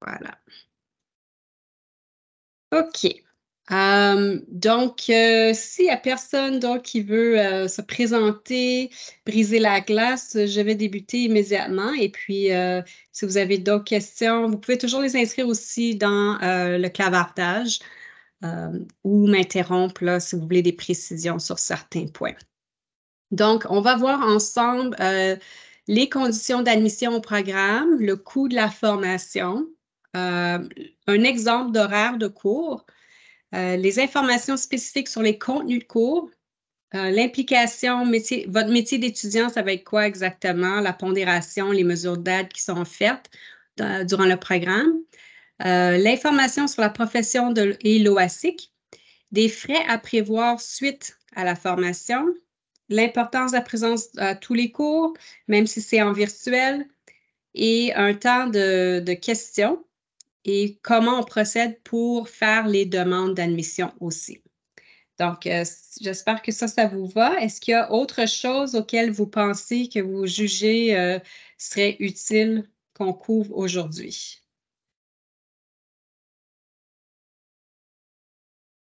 Voilà. OK. Euh, donc, euh, s'il n'y a personne donc, qui veut euh, se présenter, briser la glace, je vais débuter immédiatement. Et puis, si vous avez d'autres questions, vous pouvez toujours les inscrire aussi dans le clavardage ou m'interrompre si vous voulez des précisions sur certains points. Donc, on va voir ensemble les conditions d'admission au programme, le coût de la formation, un exemple d'horaire de cours, euh, les informations spécifiques sur les contenus de cours, euh, l'implication, métier, votre métier d'étudiant, ça va être quoi exactement, la pondération, les mesures d'aide qui sont faites durant le programme, euh, l'information sur la profession de, et l'OASIC, des frais à prévoir suite à la formation, l'importance de la présence à tous les cours, même si c'est en virtuel, et un temps de questions et comment on procède pour faire les demandes d'admission aussi. Donc, euh, j'espère que ça, ça vous va. Est-ce qu'il y a autre chose auquel vous pensez que vous jugez euh, serait utile qu'on couvre aujourd'hui?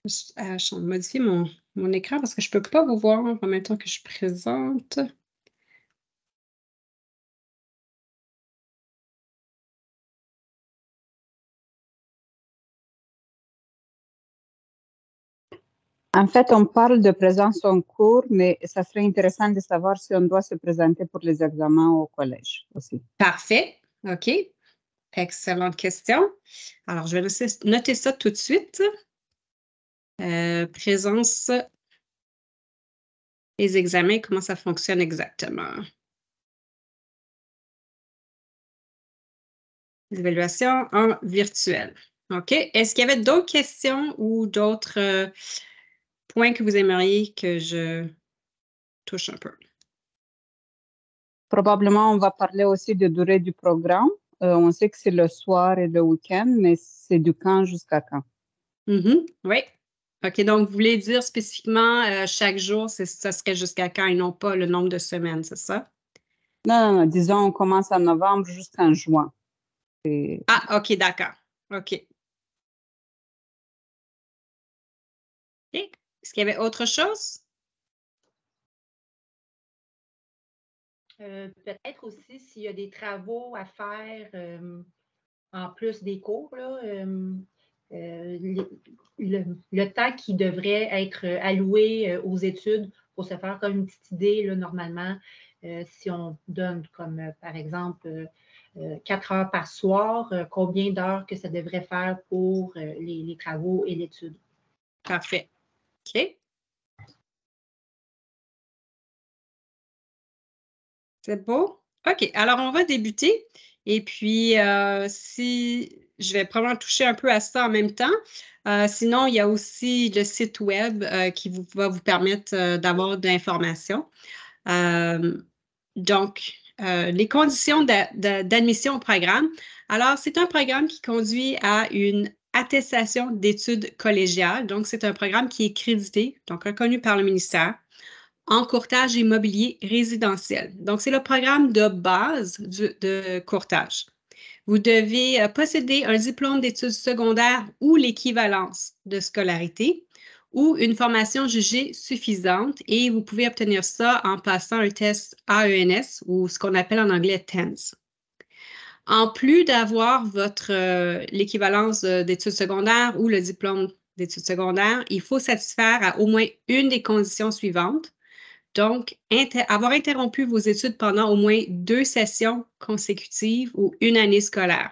Euh, je, vais modifier mon, mon écran parce que je ne peux pas vous voir en même temps que je présente. En fait, on parle de présence en cours, mais ça serait intéressant de savoir si on doit se présenter pour les examens au collège aussi. Parfait. OK. Excellente question. Alors, je vais noter ça tout de suite. Euh, présence les examens, comment ça fonctionne exactement? Les évaluations en virtuel. OK. Est-ce qu'il y avait d'autres questions ou d'autres euh, point que vous aimeriez que je touche un peu? Probablement, on va parler aussi de durée du programme. Euh, on sait que c'est le soir et le week-end, mais c'est du quand jusqu'à quand? Mm-hmm. Oui. OK, donc vous voulez dire spécifiquement euh, chaque jour, ça serait jusqu'à quand et non pas le nombre de semaines, c'est ça? Non, non, non, disons, on commence en novembre jusqu'en juin. Ah, OK, d'accord. OK. OK. Est-ce qu'il y avait autre chose? Euh, peut-être aussi s'il y a des travaux à faire euh, en plus des cours, euh, le, temps qui devrait être alloué aux études pour se faire comme une petite idée, normalement, si on donne comme par exemple quatre heures par soir, combien d'heures que ça devrait faire pour les travaux et l'étude? Parfait. OK. C'est beau? OK. Alors, on va débuter. Et puis, euh, si je vais probablement toucher un peu à ça en même temps. Euh, sinon, il y a aussi le site web euh, qui va vous permettre d'avoir de l'information. donc, les conditions d'admission au programme. Alors, c'est un programme qui conduit à une attestation d'études collégiales. Donc, c'est un programme qui est crédité, donc reconnu par le ministère, en courtage immobilier résidentiel. Donc, c'est le programme de base de courtage. Vous devez euh, posséder un diplôme d'études secondaires ou l'équivalence de scolarité ou une formation jugée suffisante et vous pouvez obtenir ça en passant un test AENS ou ce qu'on appelle en anglais TENS. En plus d'avoir votre euh, l'équivalence d'études secondaires ou le diplôme d'études secondaires, il faut satisfaire à au moins une des conditions suivantes. Donc, avoir interrompu vos études pendant au moins deux sessions consécutives ou une année scolaire.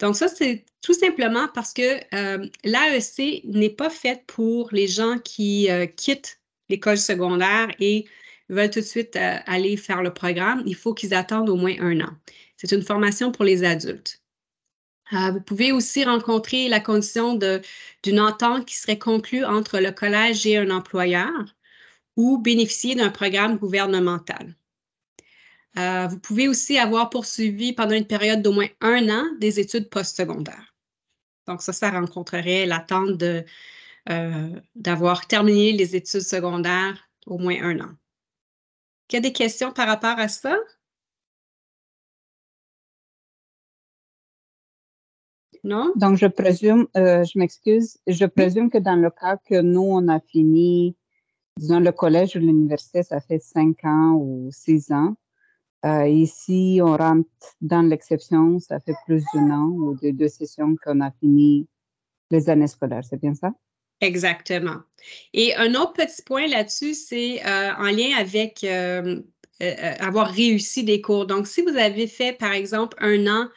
Donc, ça, c'est tout simplement parce que euh, l'AEC n'est pas faite pour les gens qui euh, quittent l'école secondaire et veulent tout de suite aller faire le programme. Il faut qu'ils attendent au moins un an. C'est une formation pour les adultes. Euh, vous pouvez aussi rencontrer la condition d'une entente qui serait conclue entre le collège et un employeur ou bénéficier d'un programme gouvernemental. Euh, vous pouvez aussi avoir poursuivi pendant une période d'au moins un an des études postsecondaires. Donc ça, ça rencontrerait l'attente euh, d'avoir terminé les études secondaires au moins un an. Il y a des questions par rapport à ça? Non? Donc, je présume, euh, je m'excuse, je présume que dans le cas que nous, on a fini, disons, le collège ou l'université, ça fait cinq ans ou six ans. Euh, ici, on rentre dans l'exception, ça fait plus d'un an ou de deux sessions qu'on a fini les années scolaires, c'est bien ça? Exactement. Et un autre petit point là-dessus, c'est euh, en lien avec avoir réussi des cours. Donc, si vous avez fait, par exemple, un an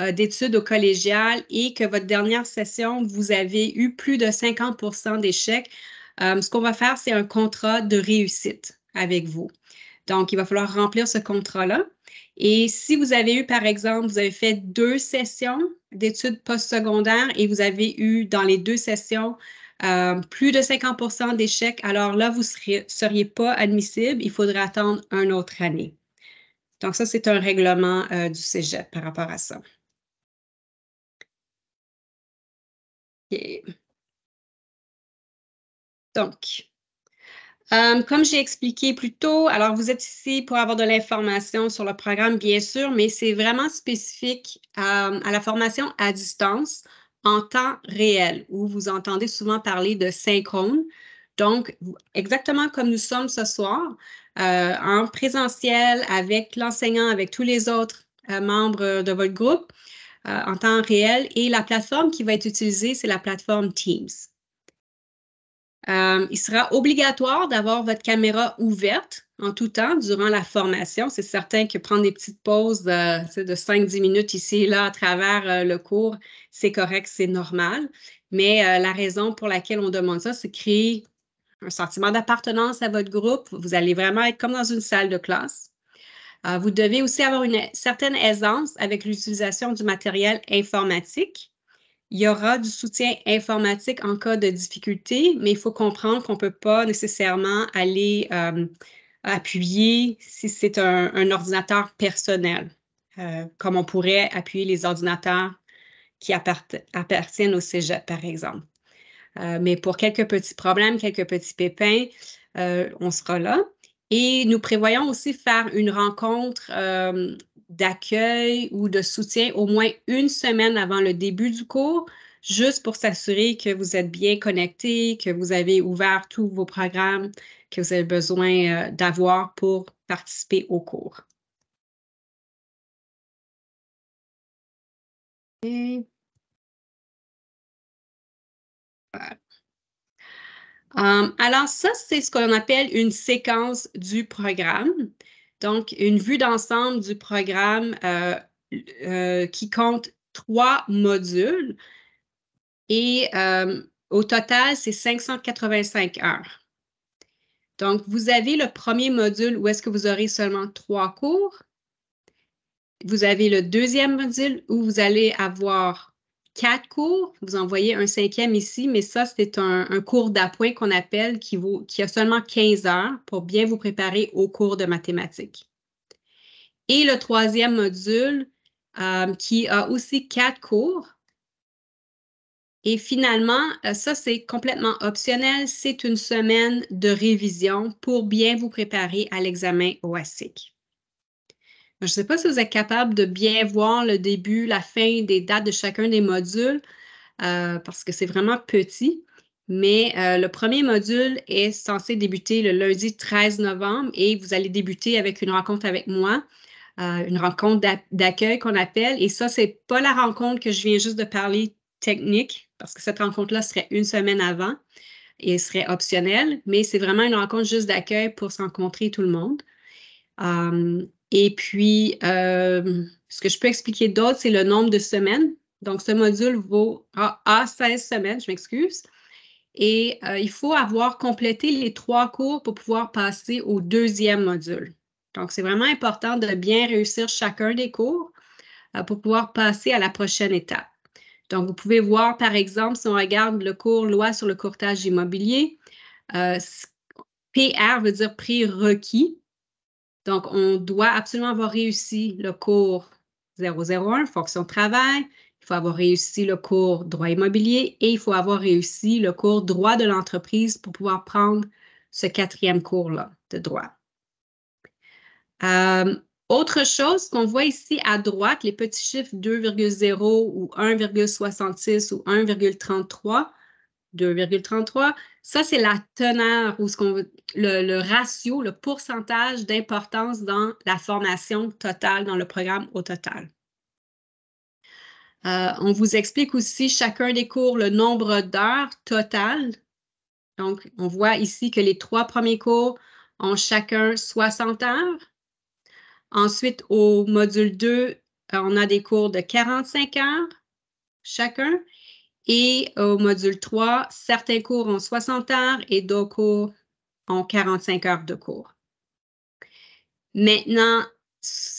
euh, d'études au collégial et que votre dernière session, vous avez eu plus de 50% d'échecs, euh, ce qu'on va faire, c'est un contrat de réussite avec vous. Donc, il va falloir remplir ce contrat-là. Et si vous avez eu, par exemple, vous avez fait deux sessions d'études postsecondaires et vous avez eu dans les deux sessions euh, plus de 50% d'échecs, alors là, vous ne seriez, pas admissible. Il faudrait attendre une autre année. Donc, ça, c'est un règlement du cégep par rapport à ça. Donc, euh, comme j'ai expliqué plus tôt, alors vous êtes ici pour avoir de l'information sur le programme, bien sûr, mais c'est vraiment spécifique euh, à la formation à distance en temps réel, où vous entendez souvent parler de synchrone. Donc, exactement comme nous sommes ce soir, euh, en présentiel avec l'enseignant, avec tous les autres membres de votre groupe, euh, en temps réel et la plateforme qui va être utilisée, c'est la plateforme Teams. Euh, il sera obligatoire d'avoir votre caméra ouverte en tout temps durant la formation. C'est certain que prendre des petites pauses euh, de 5-10 minutes ici et là à travers le cours, c'est correct, c'est normal. Mais la raison pour laquelle on demande ça, c'est créer un sentiment d'appartenance à votre groupe. Vous allez vraiment être comme dans une salle de classe. Euh, vous devez aussi avoir une certaine aisance avec l'utilisation du matériel informatique. Il y aura du soutien informatique en cas de difficulté, mais il faut comprendre qu'on ne peut pas nécessairement aller euh, appuyer si c'est un, ordinateur personnel, euh, comme on pourrait appuyer les ordinateurs qui appartiennent au cégep, par exemple. mais pour quelques petits problèmes, quelques petits pépins, on sera là. Et nous prévoyons aussi faire une rencontre euh, d'accueil ou de soutien au moins une semaine avant le début du cours, juste pour s'assurer que vous êtes bien connecté, que vous avez ouvert tous vos programmes que vous avez besoin euh, d'avoir pour participer au cours. Euh, alors, ça, c'est ce qu'on appelle une séquence du programme. Donc, une vue d'ensemble du programme euh, euh, qui compte trois modules. Et au total, c'est 585 heures. Donc, vous avez le premier module où est-ce que vous aurez seulement trois cours. Vous avez le deuxième module où vous allez avoir quatre cours. Vous en voyez un cinquième ici, mais ça, c'est un, cours d'appoint qu'on appelle qui, vaut, qui a seulement 15 heures pour bien vous préparer au cours de mathématiques. Et le troisième module euh, qui a aussi quatre cours. Et finalement, euh, ça, c'est complètement optionnel. C'est une semaine de révision pour bien vous préparer à l'examen OASIC. Je ne sais pas si vous êtes capable de bien voir le début, la fin des dates de chacun des modules, euh, parce que c'est vraiment petit. Mais euh, le premier module est censé débuter le lundi 13 novembre et vous allez débuter avec une rencontre avec moi, euh, une rencontre d'accueil qu'on appelle. Et ça, ce n'est pas la rencontre que je viens juste de parler technique, parce que cette rencontre-là serait une semaine avant et serait optionnelle, mais c'est vraiment une rencontre juste d'accueil pour se rencontrer tout le monde. Et puis, euh, ce que je peux expliquer d'autre, c'est le nombre de semaines. Donc, ce module vaut à, 16 semaines, je m'excuse. Et euh, il faut avoir complété les trois cours pour pouvoir passer au deuxième module. Donc, c'est vraiment important de bien réussir chacun des cours euh, pour pouvoir passer à la prochaine étape. Donc, vous pouvez voir, par exemple, si on regarde le cours Loi sur le courtage immobilier, PR veut dire prix requis. Donc, on doit absolument avoir réussi le cours 001, fonction de travail. Il faut avoir réussi le cours droit immobilier et il faut avoir réussi le cours droit de l'entreprise pour pouvoir prendre ce quatrième cours-là de droit. Euh, Autre chose qu'on voit ici à droite, les petits chiffres 2,0 ou 1,66 ou 1,33, 2,33, ça c'est la teneur ou ce qu'on le, ratio, le pourcentage d'importance dans la formation totale, dans le programme au total. Euh, on vous explique aussi chacun des cours, le nombre d'heures totales. Donc, on voit ici que les trois premiers cours ont chacun 60 heures. Ensuite, au module 2, euh, on a des cours de 45 heures chacun. Et au module 3, certains cours ont 60 heures et d'autres cours ont 45 heures de cours. Maintenant,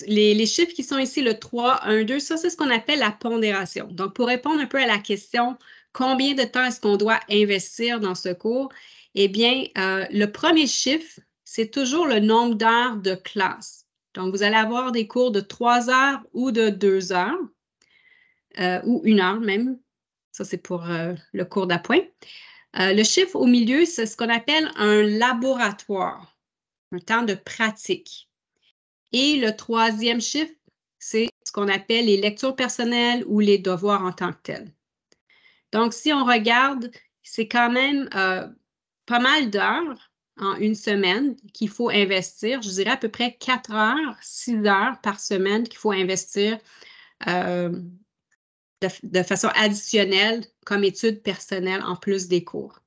les, chiffres qui sont ici, le 3, 1, 2, ça, c'est ce qu'on appelle la pondération. Donc, pour répondre un peu à la question, combien de temps est-ce qu'on doit investir dans ce cours? Eh bien, euh, le premier chiffre, c'est toujours le nombre d'heures de classe. Donc, vous allez avoir des cours de 3 heures ou de 2 heures, euh, ou une heure même. Ça, c'est pour euh, le cours d'appoint. le chiffre au milieu, c'est ce qu'on appelle un laboratoire, un temps de pratique. Et le troisième chiffre, c'est ce qu'on appelle les lectures personnelles ou les devoirs en tant que tels. Donc, si on regarde, c'est quand même euh, pas mal d'heures en une semaine qu'il faut investir. Je dirais à peu près 4 heures, 6 heures par semaine qu'il faut investir euh, de, façon additionnelle comme étude personnelle en plus des cours.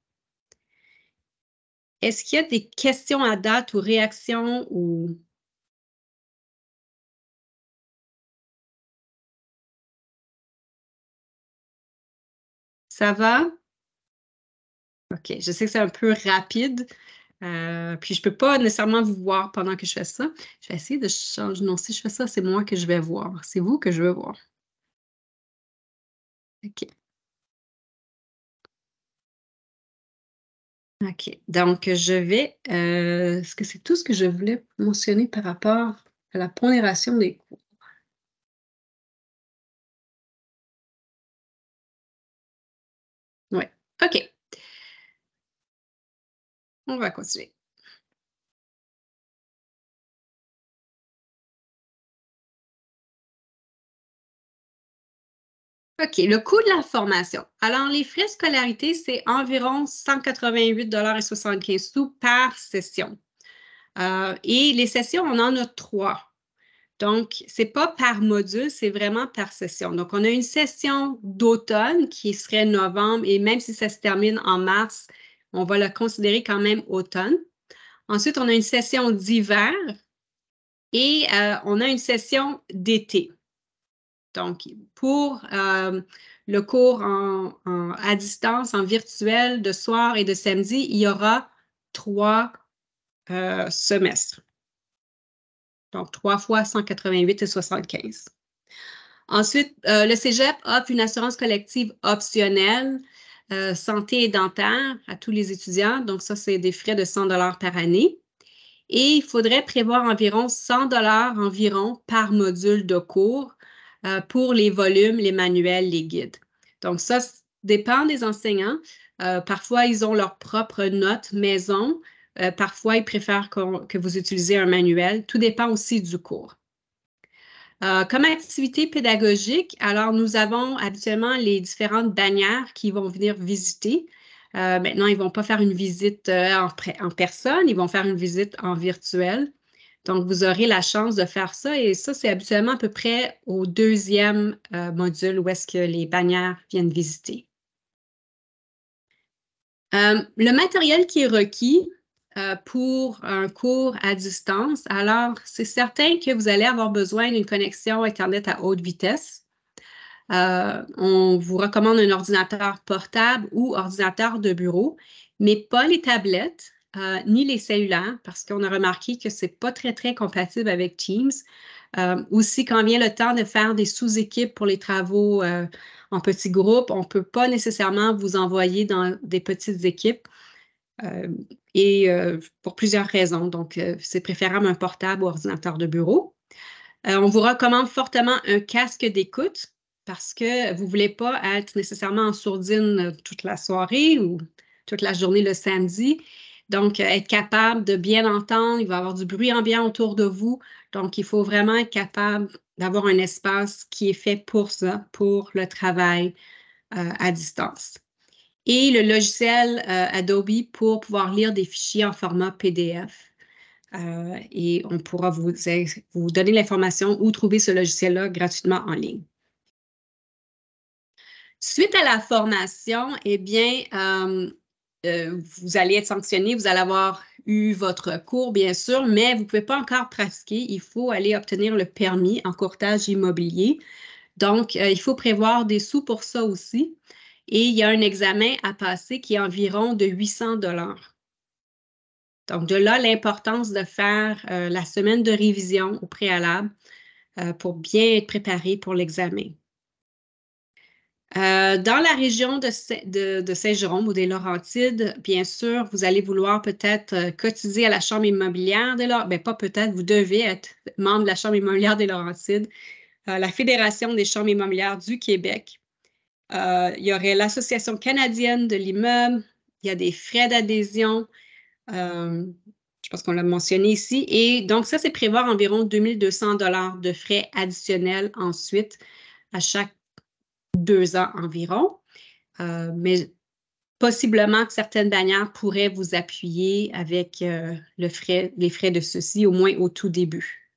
Est-ce qu'il y a des questions à date ou réactions ou? Ça va? OK, je sais que c'est un peu rapide. Euh, puis je ne peux pas nécessairement vous voir pendant que je fais ça. Je vais essayer de changer. Non, si je fais ça, c'est moi que je vais voir. C'est vous que je veux voir. OK. OK. Donc, je vais. Euh, est-ce que c'est tout ce que je voulais mentionner par rapport à la pondération des cours? Oui. OK. On va continuer. OK, le coût de la formation. Alors, les frais de scolarité, c'est environ 188,75 par session. Euh, et les sessions, on en a trois. Donc, ce n'est pas par module, c'est vraiment par session. Donc, on a une session d'automne qui serait novembre et même si ça se termine en mars, on va la considérer quand même automne. Ensuite, on a une session d'hiver et euh, on a une session d'été. Donc, pour euh, le cours à distance, en virtuel, de soir et de samedi, il y aura trois euh, semestres. Donc, trois fois 188 et 75. Ensuite, euh, le Cégep offre une assurance collective optionnelle santé et dentaire à tous les étudiants. Donc, ça, c'est des frais de 100 par année. Et il faudrait prévoir environ 100 environ par module de cours euh, pour les volumes, les manuels, les guides. Donc, ça dépend des enseignants. parfois, ils ont leurs propres notes maison. Euh, parfois, ils préfèrent que vous utilisiez un manuel. Tout dépend aussi du cours. Euh, comme activité pédagogique, alors nous avons habituellement les différentes bannières qui vont venir visiter. Euh, maintenant, ils ne vont pas faire une visite en, en, personne, ils vont faire une visite en virtuel. Donc, vous aurez la chance de faire ça et ça, c'est habituellement à peu près au deuxième module où est-ce que les bannières viennent visiter. le matériel qui est requis, euh, pour un cours à distance, alors c'est certain que vous allez avoir besoin d'une connexion Internet à haute vitesse. Euh, on vous recommande un ordinateur portable ou ordinateur de bureau, mais pas les tablettes euh, ni les cellulaires parce qu'on a remarqué que ce n'est pas très, très compatible avec Teams. aussi, quand vient le temps de faire des sous-équipes pour les travaux en petits groupes, on ne peut pas nécessairement vous envoyer dans des petites équipes. Euh, et euh, pour plusieurs raisons. Donc, euh, c'est préférable un portable ou ordinateur de bureau. on vous recommande fortement un casque d'écoute parce que vous ne voulez pas être nécessairement en sourdine toute la soirée ou toute la journée le samedi. Donc, être capable de bien entendre, il va y avoir du bruit ambiant autour de vous. Donc, il faut vraiment être capable d'avoir un espace qui est fait pour ça, pour le travail euh, à distance. Et le logiciel euh, Adobe pour pouvoir lire des fichiers en format PDF. Euh, et on pourra vous, vous donner l'information où trouver ce logiciel-là gratuitement en ligne. Suite à la formation, eh bien, vous allez être sanctionné, vous allez avoir eu votre cours, bien sûr, mais vous ne pouvez pas encore pratiquer. Il faut aller obtenir le permis en courtage immobilier. Donc, euh, il faut prévoir des sous pour ça aussi. Et il y a un examen à passer qui est environ de 800 dollars. Donc, de là, l'importance de faire euh, la semaine de révision au préalable euh, pour bien être préparé pour l'examen. Euh, dans la région de, Saint-Jérôme ou des Laurentides, bien sûr, vous allez vouloir peut-être euh, cotiser à la Chambre immobilière des Laurentides. Pas peut-être, vous devez être membre de la Chambre immobilière des Laurentides, euh, la Fédération des chambres immobilières du Québec. il y aurait l'Association canadienne de l'immeuble. Il y a des frais d'adhésion. je pense qu'on l'a mentionné ici. Et donc, ça, c'est prévoir environ 2200 dollars de frais additionnels ensuite à chaque deux ans environ. Euh, mais possiblement que certaines bannières pourraient vous appuyer avec euh, les frais de ceci, au moins au tout début.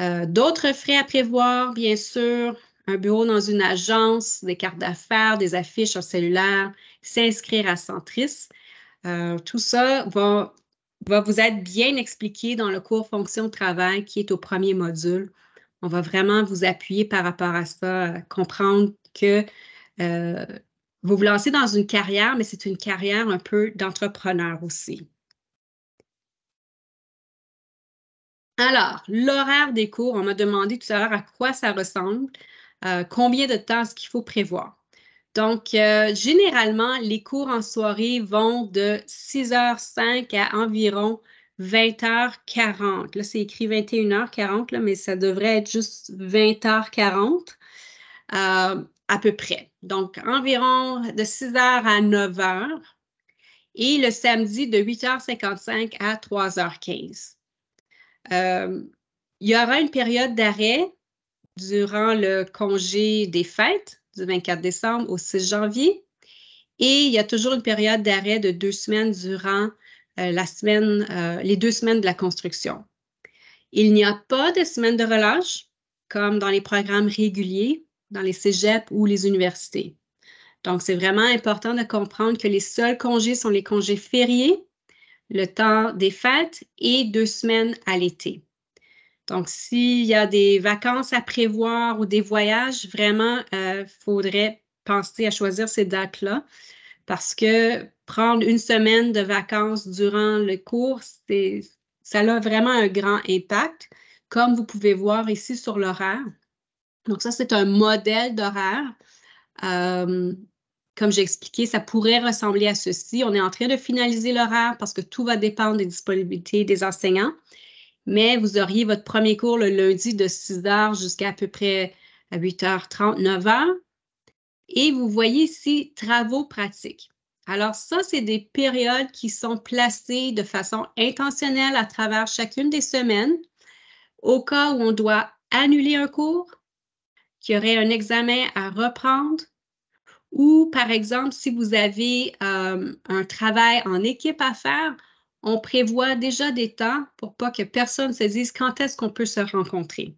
Euh, d'autres frais à prévoir, bien sûr, un bureau dans une agence, des cartes d'affaires, des affiches en cellulaire, s'inscrire à Centris. tout ça va, va vous être bien expliqué dans le cours Fonction de travail qui est au premier module. On va vraiment vous appuyer par rapport à ça, comprendre que euh, vous vous lancez dans une carrière, mais c'est une carrière un peu d'entrepreneur aussi. Alors, l'horaire des cours, on m'a demandé tout à l'heure à quoi ça ressemble, euh, combien de temps est-ce qu'il faut prévoir. Donc, euh, généralement, les cours en soirée vont de 6h05 à environ 20h40. Là, c'est écrit 21h40, là, mais ça devrait être juste 20h40 euh, à peu près. Donc, environ de 6h à 9h et le samedi de 8h55 à 3h15. Euh, il y aura une période d'arrêt durant le congé des fêtes du 24 décembre au 6 janvier et il y a toujours une période d'arrêt de deux semaines durant euh, euh, les deux semaines de la construction. Il n'y a pas de semaine de relâche comme dans les programmes réguliers, dans les cégeps ou les universités. Donc, c'est vraiment important de comprendre que les seuls congés sont les congés fériés, le temps des fêtes et deux semaines à l'été. Donc, s'il y a des vacances à prévoir ou des voyages, vraiment, il euh, faudrait penser à choisir ces dates-là parce que prendre une semaine de vacances durant le cours, ça a vraiment un grand impact, comme vous pouvez voir ici sur l'horaire. Donc, ça, c'est un modèle d'horaire. Euh, comme j'ai expliqué, ça pourrait ressembler à ceci. On est en train de finaliser l'horaire parce que tout va dépendre des disponibilités des enseignants. Mais vous auriez votre premier cours le lundi de 6 h jusqu'à à peu près à 8h30, 9h. Et vous voyez ici travaux pratiques. Alors ça, c'est des périodes qui sont placées de façon intentionnelle à travers chacune des semaines au cas où on doit annuler un cours, qu'il y aurait un examen à reprendre ou, par exemple, si vous avez euh, un travail en équipe à faire, on prévoit déjà des temps pour pas que personne se dise quand est-ce qu'on peut se rencontrer.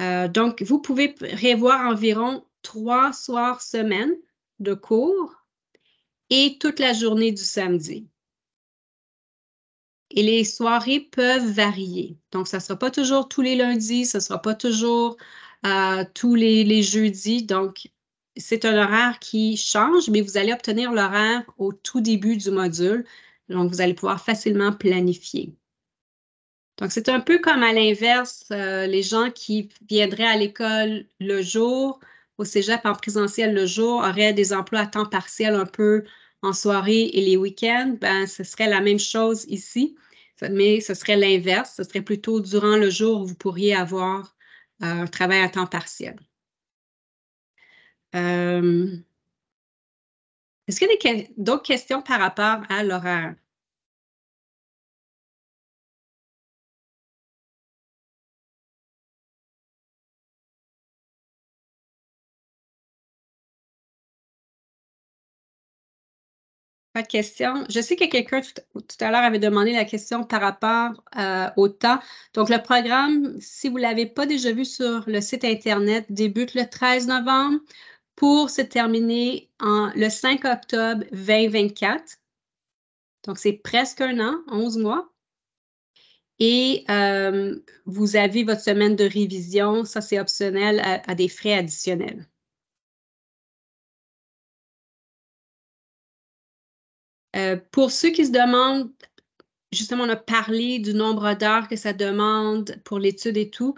Euh, donc, vous pouvez prévoir environ trois soirs semaine de cours et toute la journée du samedi. Et les soirées peuvent varier. Donc, ça ne sera pas toujours tous les lundis, ce ne sera pas toujours tous les, jeudis. Donc, c'est un horaire qui change, mais vous allez obtenir l'horaire au tout début du module. Donc, vous allez pouvoir facilement planifier. Donc, c'est un peu comme à l'inverse, euh, les gens qui viendraient à l'école le jour, au cégep en présentiel le jour, auraient des emplois à temps partiel un peu en soirée et les week-ends. Ben, ce serait la même chose ici, mais ce serait l'inverse. Ce serait plutôt durant le jour où vous pourriez avoir un travail à temps partiel. Euh, est-ce qu'il y a d'autres questions par rapport à l'horaire? Pas de question. Je sais que quelqu'un tout, à l'heure avait demandé la question par rapport euh, au temps. Donc, le programme, si vous ne l'avez pas déjà vu sur le site Internet, débute le 13 novembre pour se terminer en, le 5 octobre 2024. Donc, c'est presque un an, 11 mois. Et euh, vous avez votre semaine de révision. Ça, c'est optionnel à des frais additionnels. Euh, pour ceux qui se demandent, justement, on a parlé du nombre d'heures que ça demande pour l'étude et tout.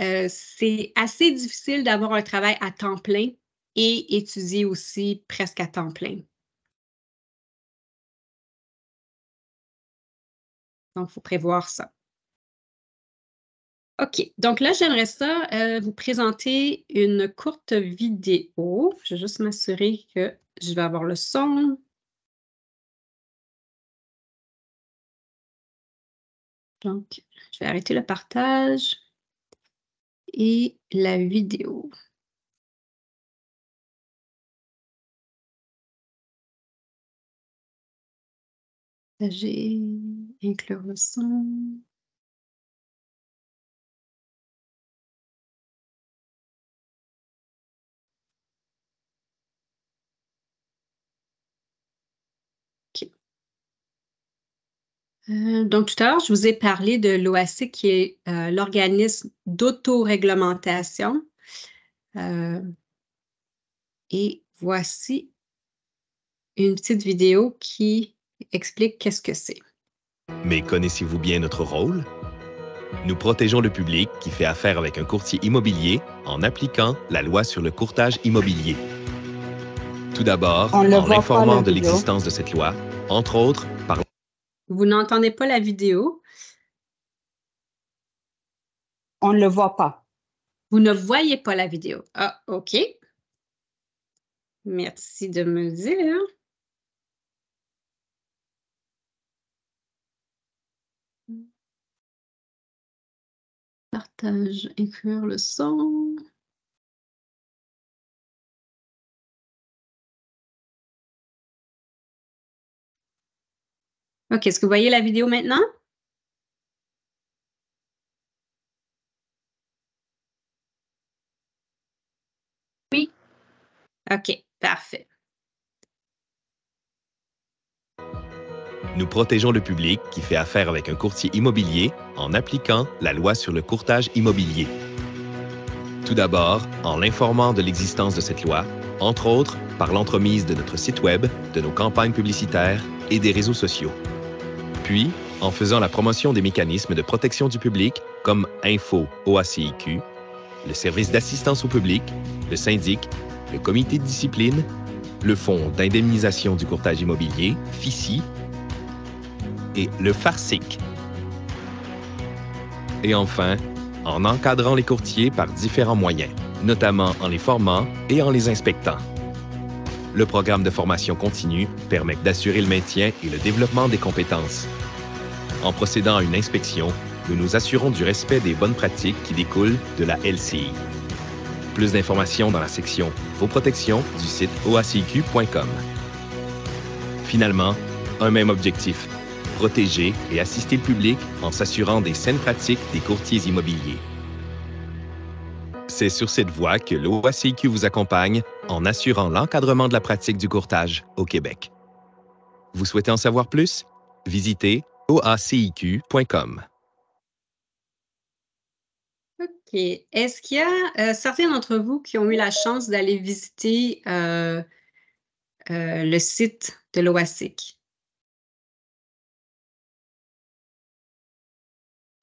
Euh, c'est assez difficile d'avoir un travail à temps plein et étudier aussi presque à temps plein. Donc, il faut prévoir ça. OK. Donc là, j'aimerais ça euh, vous présenter une courte vidéo. Je vais juste m'assurer que je vais avoir le son. Donc, je vais arrêter le partage et la vidéo. Partager, inclure le son. Euh, donc, tout à l'heure, je vous ai parlé de l'OAC qui est euh, l'organisme d'autoréglementation. Euh, et voici une petite vidéo qui explique qu'est-ce que c'est. Mais connaissez-vous bien notre rôle? Nous protégeons le public qui fait affaire avec un courtier immobilier en appliquant la loi sur le courtage immobilier. Tout d'abord, en l'informant de l'existence de cette loi, entre autres vous n'entendez pas la vidéo? On ne le voit pas. Vous ne voyez pas la vidéo. Ah, OK. Merci de me dire. Partage, inclure le son. OK, est-ce que vous voyez la vidéo maintenant? Oui. OK, parfait. Nous protégeons le public qui fait affaire avec un courtier immobilier en appliquant la loi sur le courtage immobilier. Tout d'abord, en l'informant de l'existence de cette loi, entre autres par l'entremise de notre site Web, de nos campagnes publicitaires et des réseaux sociaux puis en faisant la promotion des mécanismes de protection du public comme Info OACIQ, le service d'assistance au public, le syndic, le comité de discipline, le fonds d'indemnisation du courtage immobilier, FICI, et le FARCIC. Et enfin, en encadrant les courtiers par différents moyens, notamment en les formant et en les inspectant. Le programme de formation continue permet d'assurer le maintien et le développement des compétences. En procédant à une inspection, nous nous assurons du respect des bonnes pratiques qui découlent de la LCI. Plus d'informations dans la section Vos protections du site oaciq.com. Finalement, un même objectif, protéger et assister le public en s'assurant des saines pratiques des courtiers immobiliers. C'est sur cette voie que l'OACIQ vous accompagne en assurant l'encadrement de la pratique du courtage au Québec. Vous souhaitez en savoir plus? Visitez oaciq.com. OK. Est-ce qu'il y a euh, certains d'entre vous qui ont eu la chance d'aller visiter euh, euh, le site de l'OACIC?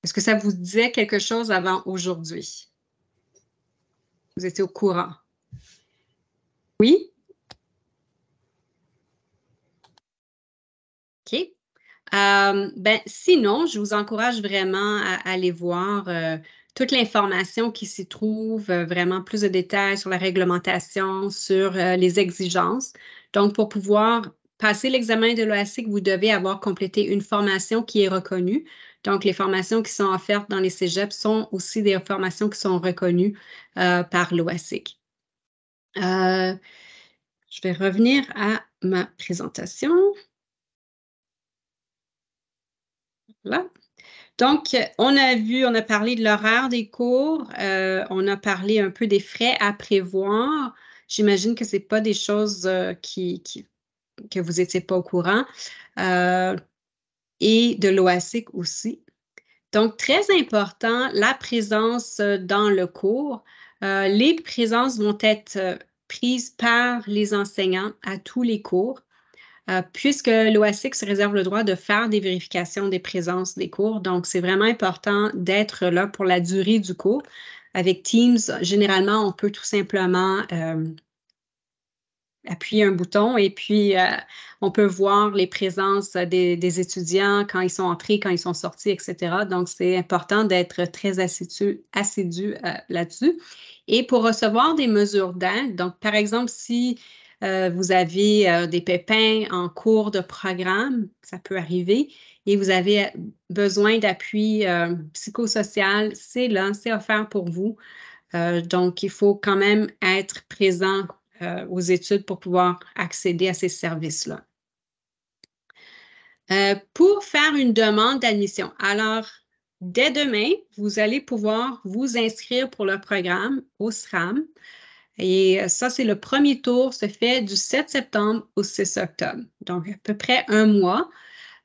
Est-ce que ça vous disait quelque chose avant aujourd'hui? Vous étiez au courant? Oui? OK. Euh, ben, sinon, je vous encourage vraiment à, aller voir euh, toute l'information qui s'y trouve, euh, vraiment plus de détails sur la réglementation, sur les exigences. Donc, pour pouvoir passer l'examen de l'OASIC, vous devez avoir complété une formation qui est reconnue. Donc, les formations qui sont offertes dans les cégeps sont aussi des formations qui sont reconnues euh, par l'OASIC. Euh, je vais revenir à ma présentation. Voilà. Donc, on a vu, on a parlé de l'horaire des cours, euh, on a parlé un peu des frais à prévoir. J'imagine que ce n'est pas des choses qui, que vous n'étiez pas au courant et de l'OASIC aussi. Donc, très important, la présence dans le cours. les présences vont être prises par les enseignants à tous les cours. Euh, puisque l'OASIC se réserve le droit de faire des vérifications des présences des cours. Donc, c'est vraiment important d'être là pour la durée du cours. Avec Teams, généralement, on peut tout simplement euh, appuyer un bouton et puis euh, on peut voir les présences des, étudiants quand ils sont entrés, quand ils sont sortis, etc. Donc, c'est important d'être très assidu, assidu là-dessus. Et pour recevoir des mesures d'aide, donc par exemple, si euh, vous avez euh, des pépins en cours de programme, ça peut arriver, et vous avez besoin d'appui euh, psychosocial, c'est là, c'est offert pour vous. donc, il faut quand même être présent aux études pour pouvoir accéder à ces services-là. pour faire une demande d'admission, alors, dès demain, vous allez pouvoir vous inscrire pour le programme au SRAM. Et euh, ça, c'est le premier tour, se fait du 7 septembre au 6 octobre. Donc, à peu près un mois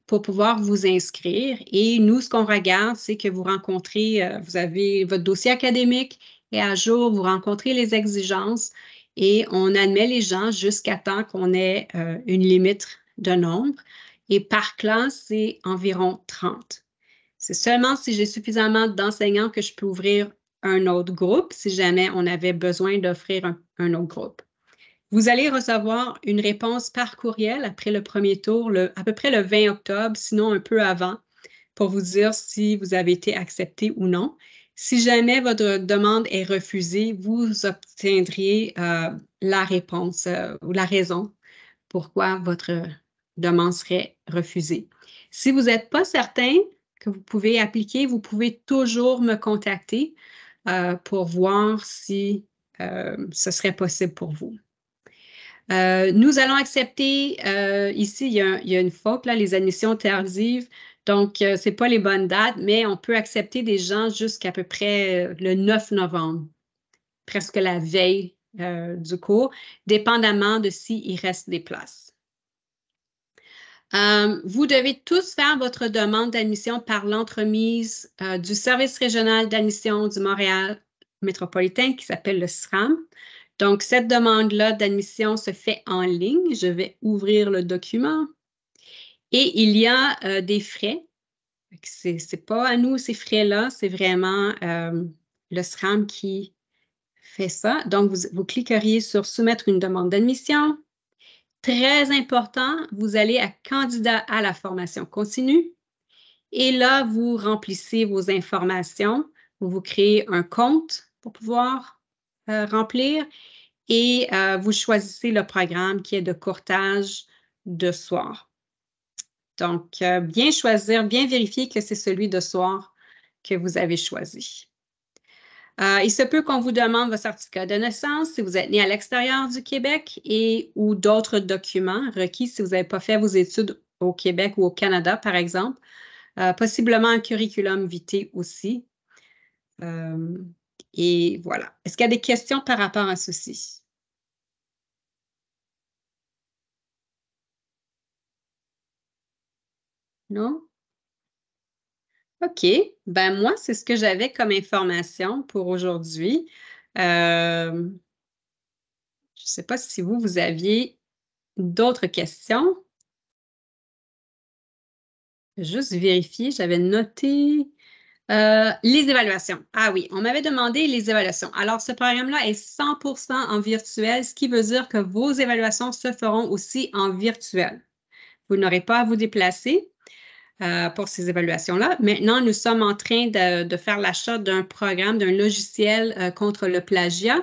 pour pouvoir vous inscrire. Et nous, ce qu'on regarde, c'est que vous rencontrez, euh, vous avez votre dossier académique et à jour, vous rencontrez les exigences et on admet les gens jusqu'à temps qu'on ait euh, une limite de nombre. Et par classe, c'est environ 30. C'est seulement si j'ai suffisamment d'enseignants que je peux ouvrir un autre groupe si jamais on avait besoin d'offrir un, autre groupe. Vous allez recevoir une réponse par courriel après le premier tour, à peu près le 20 octobre, sinon un peu avant, pour vous dire si vous avez été accepté ou non. Si jamais votre demande est refusée, vous obtiendriez euh, la réponse euh, ou la raison pourquoi votre demande serait refusée. Si vous n'êtes pas certain que vous pouvez appliquer, vous pouvez toujours me contacter. Euh, pour voir si ce serait possible pour vous. Nous allons accepter, ici, il y, a, une faute, là, les admissions tardives. Donc, ce n'est pas les bonnes dates, mais on peut accepter des gens jusqu'à peu près le 9 novembre, presque la veille du cours, dépendamment de s'il reste des places. Euh, vous devez tous faire votre demande d'admission par l'entremise euh, du service régional d'admission du Montréal métropolitain qui s'appelle le SRAM. Donc, cette demande-là d'admission se fait en ligne. Je vais ouvrir le document. Et il y a euh, des frais. Ce n'est pas à nous ces frais-là, c'est vraiment le SRAM qui fait ça. Donc, vous, cliqueriez sur Soumettre une demande d'admission. Très important, vous allez à candidat à la formation continue et là, vous remplissez vos informations, vous vous créez un compte pour pouvoir euh, remplir et euh, vous choisissez le programme qui est de courtage de soir. Donc, euh, bien choisir, bien vérifier que c'est celui de soir que vous avez choisi. Euh, il se peut qu'on vous demande votre certificat de naissance si vous êtes né à l'extérieur du Québec et ou d'autres documents requis si vous n'avez pas fait vos études au Québec ou au Canada, par exemple. Euh, possiblement un curriculum vitae aussi. Et voilà. Est-ce qu'il y a des questions par rapport à ceci? Non? OK. Ben moi, c'est ce que j'avais comme information pour aujourd'hui. Euh, je ne sais pas si vous, vous aviez d'autres questions. Juste vérifier, j'avais noté euh, les évaluations. Ah oui, on m'avait demandé les évaluations. Alors, ce programme-là est 100% en virtuel, ce qui veut dire que vos évaluations se feront aussi en virtuel. Vous n'aurez pas à vous déplacer. Euh, pour ces évaluations-là. Maintenant, nous sommes en train de, faire l'achat d'un programme, d'un logiciel euh, contre le plagiat,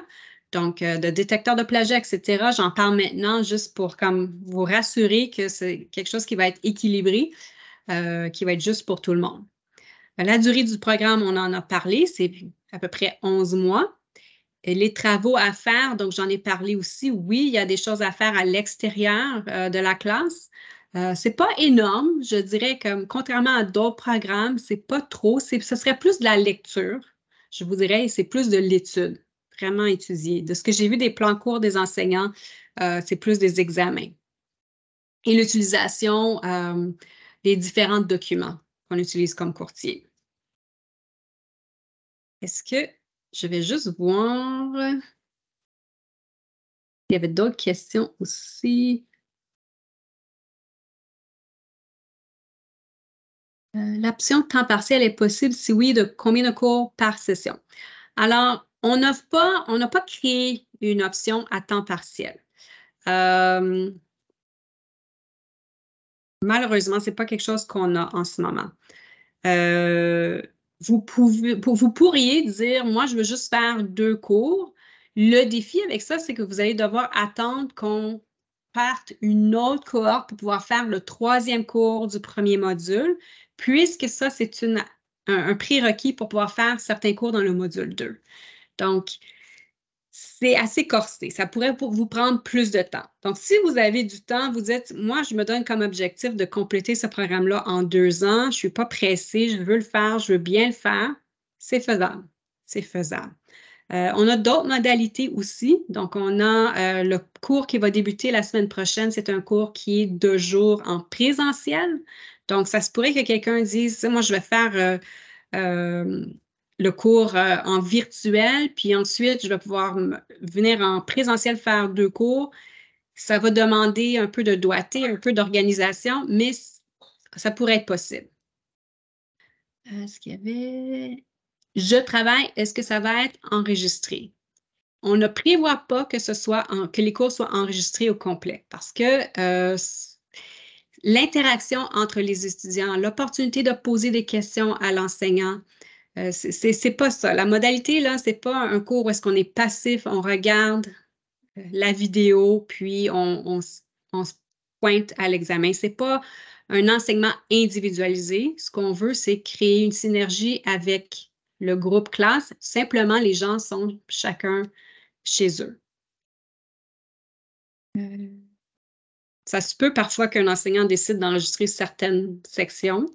donc euh, de détecteur de plagiat, etc. J'en parle maintenant juste pour comme, vous rassurer que c'est quelque chose qui va être équilibré, qui va être juste pour tout le monde. La durée du programme, on en a parlé, c'est à peu près 11 mois. Les travaux à faire, donc j'en ai parlé aussi, oui, il y a des choses à faire à l'extérieur de la classe. Euh, c'est pas énorme, je dirais, comme contrairement à d'autres programmes, c'est pas trop. Ce serait plus de la lecture, je vous dirais, c'est plus de l'étude, vraiment étudier. De ce que j'ai vu des plans courts des enseignants, euh, c'est plus des examens. Et l'utilisation euh, des différents documents qu'on utilise comme courtier. Est-ce que je vais juste voir? Il y avait d'autres questions aussi. Euh, l'option temps partiel est possible si oui, de combien de cours par session? Alors, on n'a pas, pas créé une option à temps partiel. Euh, malheureusement, ce n'est pas quelque chose qu'on a en ce moment. Euh, vous, pouvez, vous pourriez dire, moi, je veux juste faire deux cours. Le défi avec ça, c'est que vous allez devoir attendre qu'on parte une autre cohorte pour pouvoir faire le troisième cours du premier module, puisque ça, c'est un, un prérequis pour pouvoir faire certains cours dans le module 2. Donc, c'est assez corsé. Ça pourrait vous prendre plus de temps. Donc, si vous avez du temps, vous dites, moi, je me donne comme objectif de compléter ce programme-là en deux ans. Je ne suis pas pressée, je veux le faire, je veux bien le faire. C'est faisable. C'est faisable. Euh, on a d'autres modalités aussi. Donc, on a euh, le cours qui va débuter la semaine prochaine. C'est un cours qui est deux jours en présentiel. Donc, ça se pourrait que quelqu'un dise, moi, je vais faire euh, le cours euh, en virtuel, puis ensuite, je vais pouvoir venir en présentiel faire deux cours. Ça va demander un peu de doigté, un peu d'organisation, mais ça pourrait être possible. Est-ce qu'il y avait... Je travaille, est-ce que ça va être enregistré? On ne prévoit pas que ce soit que les cours soient enregistrés au complet parce que euh, l'interaction entre les étudiants, l'opportunité de poser des questions à l'enseignant, euh, c'est pas ça. La modalité, là, c'est pas un cours où est-ce qu'on est passif, on regarde euh, la vidéo, puis on, se pointe à l'examen. C'est pas un enseignement individualisé. Ce qu'on veut, c'est créer une synergie avec le groupe classe. Simplement, les gens sont chacun chez eux. Euh, ça se peut parfois qu'un enseignant décide d'enregistrer certaines sections,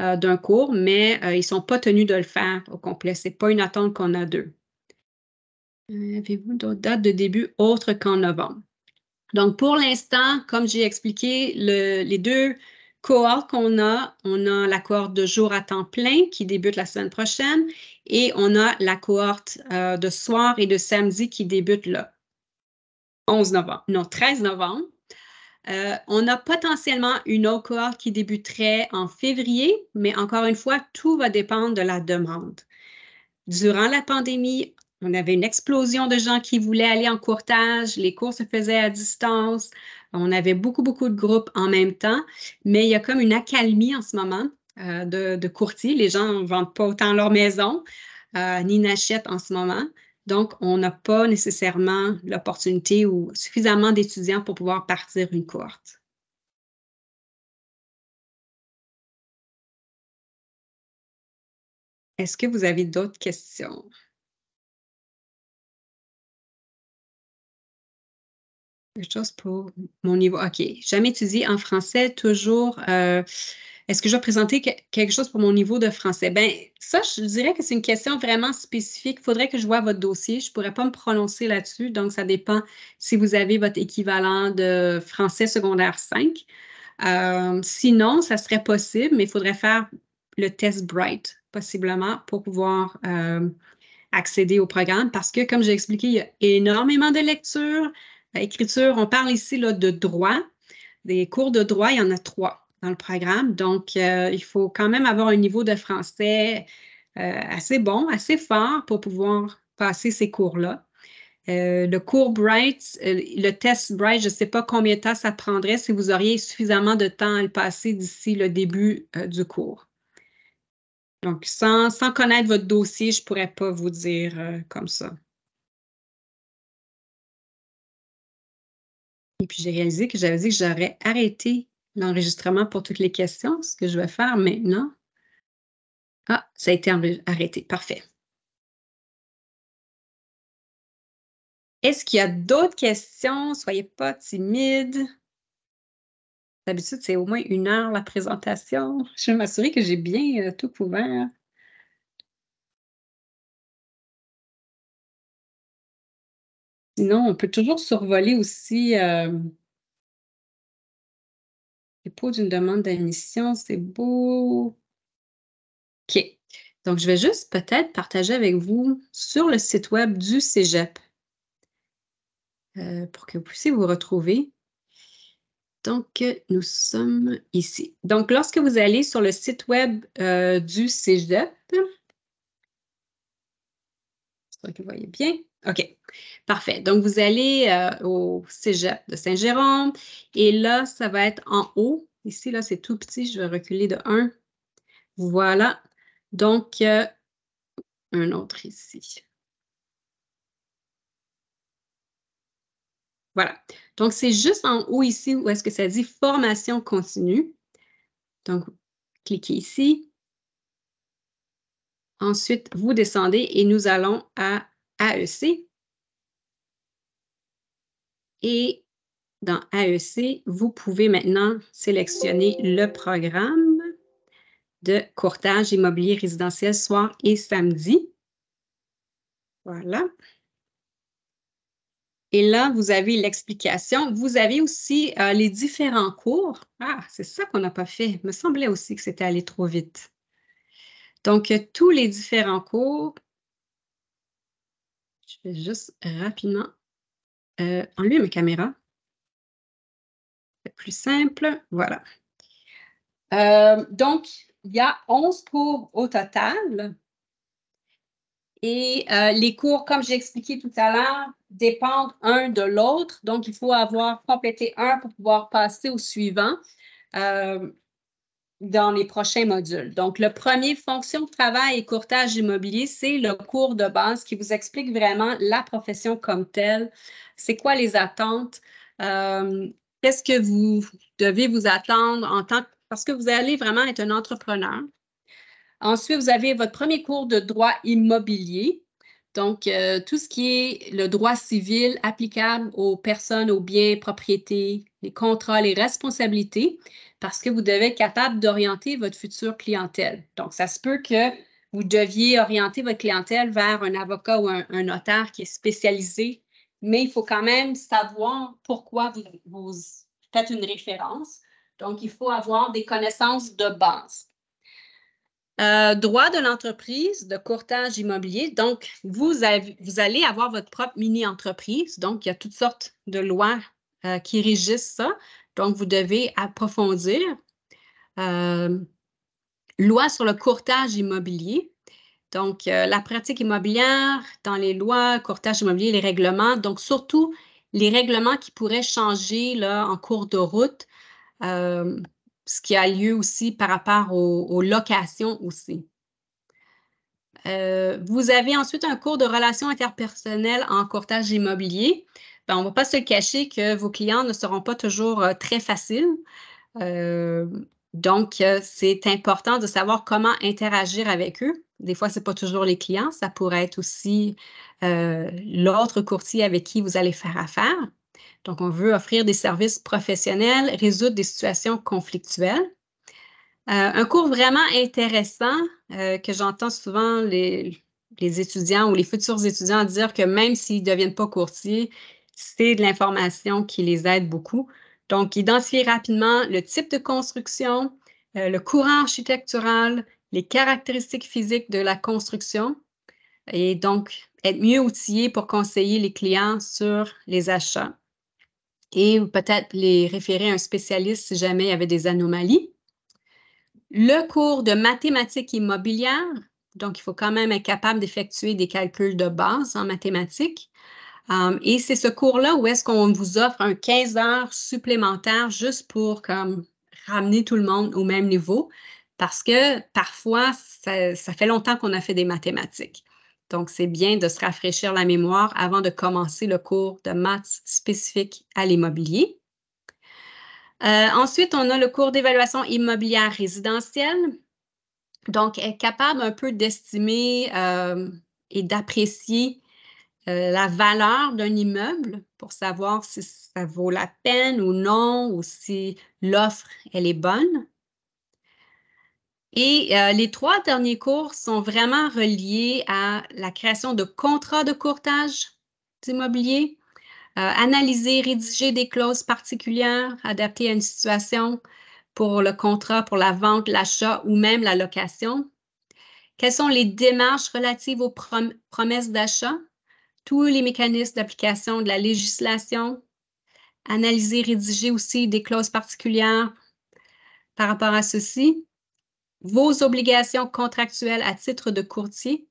euh, d'un cours, mais euh, ils ne sont pas tenus de le faire au complet. Ce n'est pas une attente qu'on a d'eux. Euh, avez-vous d'autres dates de début autres qu'en novembre? Donc, pour l'instant, comme j'ai expliqué, les deux cohortes qu'on a, on a la cohorte de jour à temps plein qui débute la semaine prochaine et on a la cohorte de soir et de samedi qui débute le 11 novembre, non, 13 novembre. Euh, on a potentiellement une autre cohorte qui débuterait en février, mais encore une fois, tout va dépendre de la demande. Durant la pandémie, on avait une explosion de gens qui voulaient aller en courtage, les cours se faisaient à distance, on avait beaucoup, beaucoup de groupes en même temps, mais il y a comme une accalmie en ce moment euh, de, courtiers. Les gens ne vendent pas autant leur maison, euh, ni n'achètent en ce moment. Donc, on n'a pas nécessairement l'opportunité ou suffisamment d'étudiants pour pouvoir partir une cohorte. Est-ce que vous avez d'autres questions? Quelque chose pour mon niveau. OK. Jamais étudié en français, toujours. Euh, est-ce que je vais présenter quelque chose pour mon niveau de français? Bien, ça, je dirais que c'est une question vraiment spécifique. Il faudrait que je vois votre dossier. Je ne pourrais pas me prononcer là-dessus. Donc, ça dépend si vous avez votre équivalent de français secondaire 5. Euh, sinon, ça serait possible, mais il faudrait faire le test Bright, possiblement, pour pouvoir euh, accéder au programme. Parce que, comme j'ai expliqué, il y a énormément de lecture, écriture. On parle ici là, de droit. Des cours de droit, il y en a trois le programme. Donc, euh, il faut quand même avoir un niveau de français euh, assez bon, assez fort pour pouvoir passer ces cours-là. Euh, le cours Bright, le test Bright, je ne sais pas combien de temps ça prendrait si vous auriez suffisamment de temps à le passer d'ici le début du cours. Donc, sans, sans, connaître votre dossier, je ne pourrais pas vous dire comme ça. Et puis, j'ai réalisé que j'avais dit que j'aurais arrêté l'enregistrement pour toutes les questions, ce que je vais faire maintenant. Ah, ça a été arrêté. Parfait. Est-ce qu'il y a d'autres questions? Soyez pas timides. D'habitude, c'est au moins une heure la présentation. Je vais m'assurer que j'ai bien euh, tout couvert. Sinon, on peut toujours survoler aussi euh, dépôt d'une demande d'admission. C'est beau. OK. Donc, je vais juste peut-être partager avec vous sur le site web du Cégep euh, pour que vous puissiez vous retrouver. Donc, nous sommes ici. Donc, lorsque vous allez sur le site web euh, du Cégep, j'espère que vous voyez bien. OK, parfait. Donc, vous allez euh, au Cégep de Saint-Jérôme et là, ça va être en haut. Ici, là, c'est tout petit. Je vais reculer de 1. Voilà. Donc, euh, un autre ici. Voilà. Donc, c'est juste en haut ici où est-ce que ça dit formation continue. Donc, cliquez ici. Ensuite, vous descendez et nous allons à AEC. Et dans AEC, vous pouvez maintenant sélectionner le programme de courtage immobilier résidentiel soir et samedi. Voilà. Et là, vous avez l'explication. Vous avez aussi euh, les différents cours. Ah, c'est ça qu'on n'a pas fait. Il me semblait aussi que c'était allé trop vite. Donc, tous les différents cours. Je vais juste rapidement euh, enlever ma caméra. C'est plus simple. Voilà. Euh, donc, il y a 11 cours au total. Et euh, les cours, comme j'ai expliqué tout à l'heure, dépendent un de l'autre. Donc, il faut avoir complété un pour pouvoir passer au suivant dans les prochains modules. Donc, le premier, fonction de travail et courtage immobilier, c'est le cours de base qui vous explique vraiment la profession comme telle. C'est quoi les attentes? Euh, qu'est-ce que vous devez vous attendre en tant que... Parce que vous allez vraiment être un entrepreneur. Ensuite, vous avez votre premier cours de droit immobilier. Donc, euh, tout ce qui est le droit civil applicable aux personnes, aux biens, propriétés, les contrats, les responsabilités, parce que vous devez être capable d'orienter votre future clientèle. Donc, ça se peut que vous deviez orienter votre clientèle vers un avocat ou un, notaire qui est spécialisé, mais il faut quand même savoir pourquoi vous, vous faites une référence. Donc, il faut avoir des connaissances de base. Euh, droit de l'entreprise de courtage immobilier. Donc, vous, allez avoir votre propre mini-entreprise. Donc, il y a toutes sortes de lois euh, qui régissent ça. Donc, vous devez approfondir. Euh, loi sur le courtage immobilier. Donc, la pratique immobilière dans les lois, courtage immobilier, les règlements. Donc, surtout les règlements qui pourraient changer là, en cours de route ce qui a lieu aussi par rapport aux, locations aussi. Euh, vous avez ensuite un cours de relations interpersonnelles en courtage immobilier. Ben, on ne va pas se le cacher que vos clients ne seront pas toujours euh, très faciles. Euh, donc, c'est important de savoir comment interagir avec eux. Des fois, ce n'est pas toujours les clients, ça pourrait être aussi l'autre courtier avec qui vous allez faire affaire. Donc, on veut offrir des services professionnels, résoudre des situations conflictuelles. Euh, un cours vraiment intéressant euh, que j'entends souvent les, étudiants ou les futurs étudiants dire que même s'ils ne deviennent pas courtiers, c'est de l'information qui les aide beaucoup. Donc, identifier rapidement le type de construction, euh, le courant architectural, les caractéristiques physiques de la construction et donc être mieux outillé pour conseiller les clients sur les achats et peut-être les référer à un spécialiste si jamais il y avait des anomalies. Le cours de mathématiques immobilières, donc il faut quand même être capable d'effectuer des calculs de base en mathématiques. Um, et c'est ce cours-là où est-ce qu'on vous offre un 15 heures supplémentaires juste pour comme, ramener tout le monde au même niveau parce que parfois, ça fait longtemps qu'on a fait des mathématiques. Donc, c'est bien de se rafraîchir la mémoire avant de commencer le cours de maths spécifique à l'immobilier. Euh, ensuite, on a le cours d'évaluation immobilière résidentielle. Donc, être capable un peu d'estimer euh, et d'apprécier euh, la valeur d'un immeuble pour savoir si ça vaut la peine ou non, ou si l'offre, elle est bonne. Et euh, les trois derniers cours sont vraiment reliés à la création de contrats de courtage d'immobilier, euh, analyser, rédiger des clauses particulières adaptées à une situation pour le contrat, pour la vente, l'achat ou même la location. Quelles sont les démarches relatives aux promesses d'achat? Tous les mécanismes d'application de la législation. Analyser, rédiger aussi des clauses particulières par rapport à ceci. Vos obligations contractuelles à titre de courtier.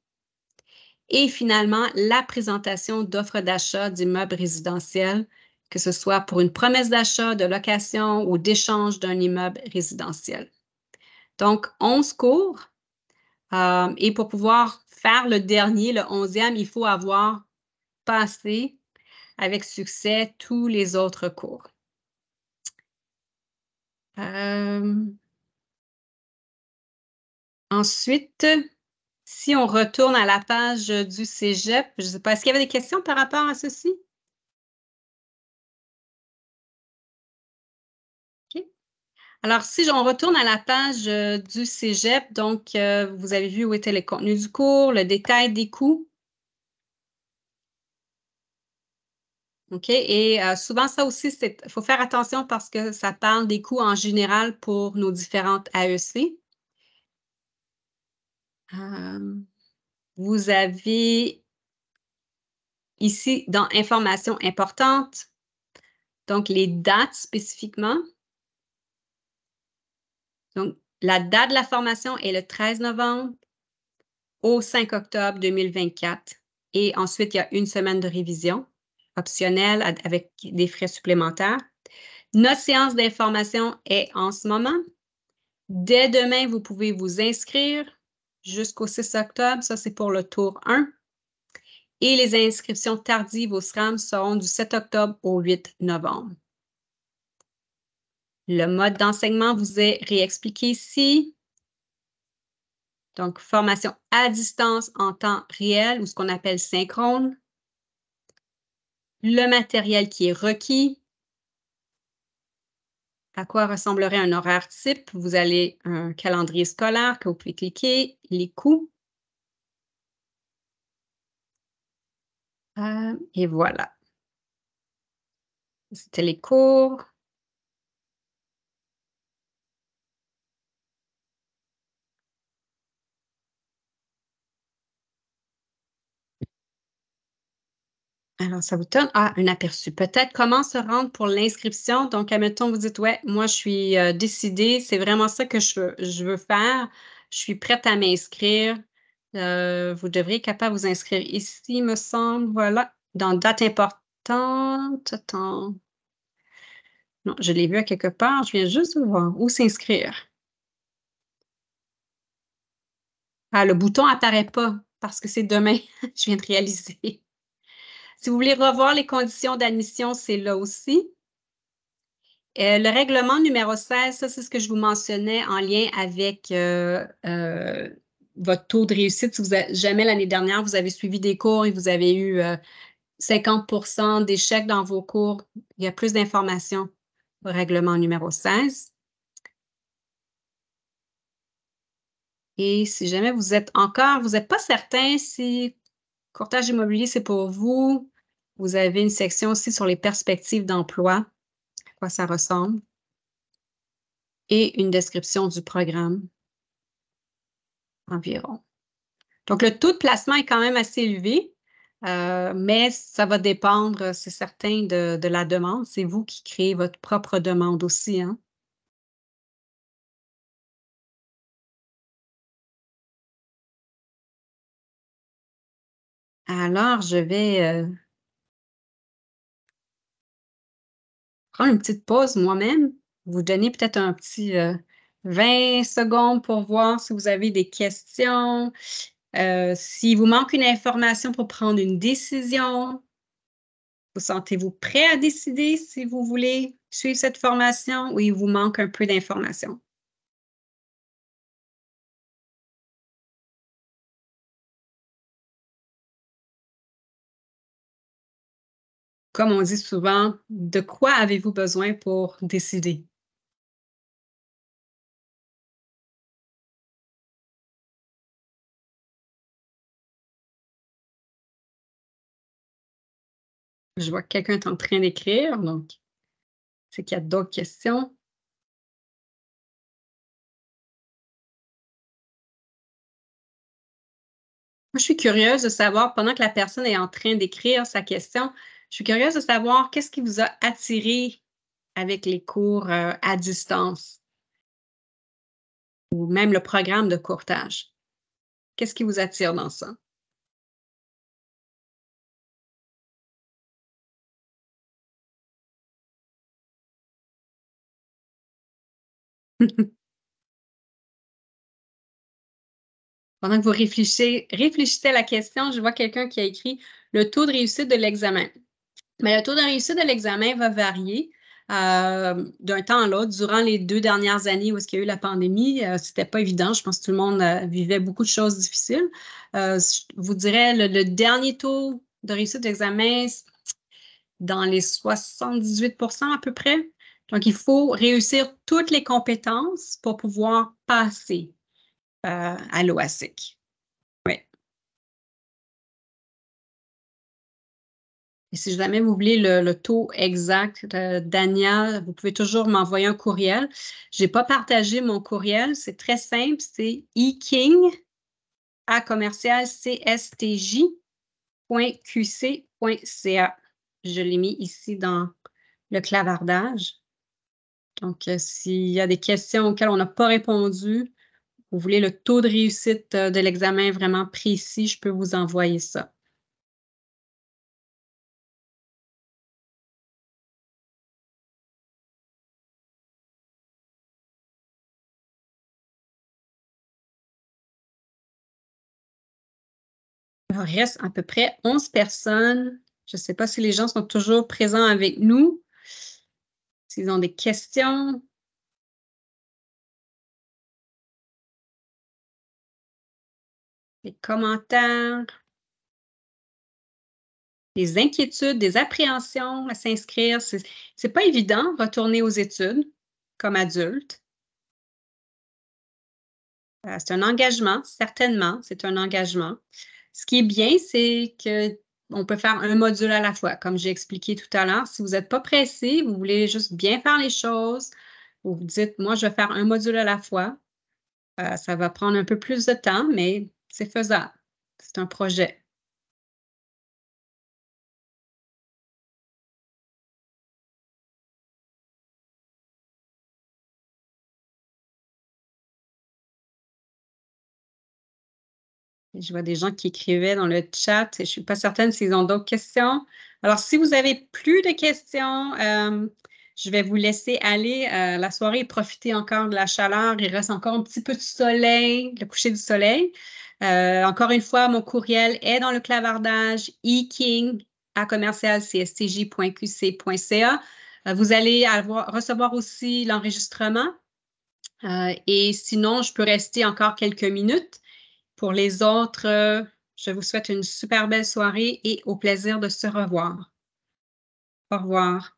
Et finalement, la présentation d'offres d'achat d'immeubles résidentiels, que ce soit pour une promesse d'achat, de location ou d'échange d'un immeuble résidentiel. Donc, 11 cours. Euh, et pour pouvoir faire le dernier, le 11e, il faut avoir passé avec succès tous les autres cours. Euh, ensuite, si on retourne à la page du Cégep, je ne sais pas, est-ce qu'il y avait des questions par rapport à ceci? Alors, si on retourne à la page du Cégep, donc euh, vous avez vu où étaient les contenus du cours, le détail des coûts. OK? Et euh, souvent, ça aussi, il faut faire attention parce que ça parle des coûts en général pour nos différentes AEC. vous avez ici dans Informations importantes, donc les dates spécifiquement. Donc, la date de la formation est le 13 novembre au 5 octobre 2024. Et ensuite, il y a une semaine de révision optionnelle avec des frais supplémentaires. Notre séance d'information est en ce moment. Dès demain, vous pouvez vous inscrire jusqu'au 6 octobre. Ça, c'est pour le tour 1. Et les inscriptions tardives au SRAM seront du 7 octobre au 8 novembre. Le mode d'enseignement vous est réexpliqué ici. Donc, formation à distance en temps réel ou ce qu'on appelle synchrone. Le matériel qui est requis. À quoi ressemblerait un horaire type? Vous avez un calendrier scolaire que vous pouvez cliquer, les coûts. Euh, et voilà. C'était les cours. Alors, ça vous donne ah, un aperçu. Peut-être comment se rendre pour l'inscription. Donc, admettons, vous dites, ouais, moi, je suis euh, décidée, c'est vraiment ça que je veux, je veux faire. Je suis prête à m'inscrire. Euh, vous devriez être capable de vous inscrire ici, me semble. Voilà, dans date importante. Attends. Non, je l'ai vu à quelque part. Je viens juste de voir où s'inscrire? Ah, le bouton apparaît pas parce que c'est demain. je viens de réaliser. Si vous voulez revoir les conditions d'admission, c'est là aussi. Euh, le règlement numéro 16, ça, c'est ce que je vous mentionnais en lien avec euh, euh, votre taux de réussite. Si vous jamais l'année dernière, vous avez suivi des cours et vous avez eu 50% d'échecs dans vos cours, il y a plus d'informations au règlement numéro 16. Et si jamais vous êtes encore, vous n'êtes pas certain si Courtage immobilier, c'est pour vous. Vous avez une section aussi sur les perspectives d'emploi, à quoi ça ressemble, et une description du programme environ. Donc, le taux de placement est quand même assez élevé, euh, mais ça va dépendre, c'est certain, de, la demande. C'est vous qui créez votre propre demande aussi. Hein. Alors, je vais euh, prendre une petite pause moi-même, vous donner peut-être un petit 20 euh, secondes pour voir si vous avez des questions, euh, s'il vous manque une information pour prendre une décision. Vous sentez-vous prêt à décider si vous voulez suivre cette formation ou il vous manque un peu d'informations? Comme on dit souvent, de quoi avez-vous besoin pour décider? Je vois que quelqu'un est en train d'écrire, donc c'est qu'il y a d'autres questions. je suis curieuse de savoir, pendant que la personne est en train d'écrire sa question, je suis curieuse de savoir qu'est-ce qui vous a attiré avec les cours euh, à distance ou même le programme de courtage. Qu'est-ce qui vous attire dans ça? Pendant que vous réfléchissez, réfléchissez à la question, je vois quelqu'un qui a écrit le taux de réussite de l'examen. Mais le taux de réussite de l'examen va varier euh, d'un temps à l'autre. Durant les deux dernières années où il y a eu la pandémie, ce euh, c'était pas évident. Je pense que tout le monde euh, vivait beaucoup de choses difficiles. je vous dirais le, le dernier taux de réussite d'examen dans les 78% à peu près. Donc, il faut réussir toutes les compétences pour pouvoir passer à l'OASIC. Et si jamais vous voulez le, taux exact, euh, Daniel, vous pouvez toujours m'envoyer un courriel. Je n'ai pas partagé mon courriel. C'est très simple. C'est eking à. Je l'ai mis ici dans le clavardage. Donc, euh, s'il y a des questions auxquelles on n'a pas répondu, vous voulez le taux de réussite euh, de l'examen vraiment précis, je peux vous envoyer ça. Il reste à peu près 11 personnes. Je ne sais pas si les gens sont toujours présents avec nous, s'ils ont des questions. Des commentaires, des inquiétudes, des appréhensions à s'inscrire. Ce n'est pas évident, retourner aux études comme adulte. Euh, c'est un engagement, certainement, c'est un engagement. Ce qui est bien, c'est qu'on peut faire un module à la fois, comme j'ai expliqué tout à l'heure. Si vous n'êtes pas pressé, vous voulez juste bien faire les choses, vous vous dites, moi, je vais faire un module à la fois. Euh, ça va prendre un peu plus de temps, mais c'est faisable. C'est un projet. Je vois des gens qui écrivaient dans le chat je ne suis pas certaine s'ils ont d'autres questions. Alors, si vous avez plus de questions, euh, je vais vous laisser aller euh, la soirée et profiter encore de la chaleur. Il reste encore un petit peu de soleil, le coucher du soleil. Euh, encore une fois, mon courriel est dans le clavardage eking à vous allez recevoir aussi l'enregistrement. et sinon, je peux rester encore quelques minutes. Pour les autres, je vous souhaite une super belle soirée et au plaisir de se revoir. Au revoir.